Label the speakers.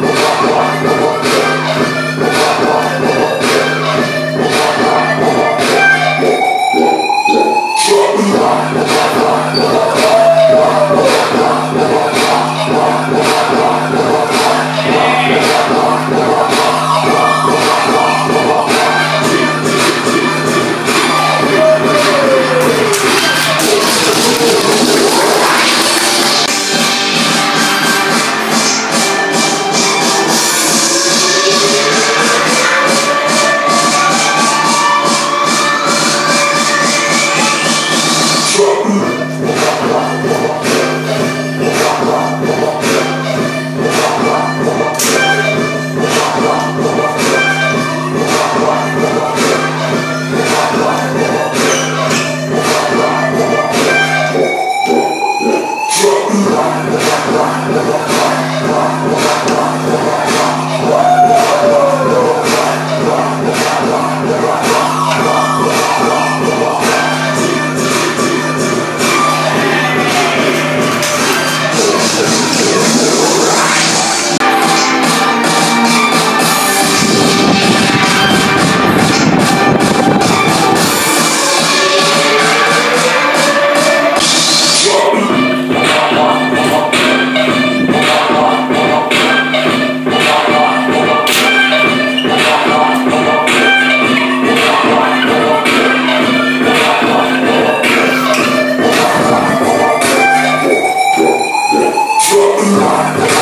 Speaker 1: Thank Lord.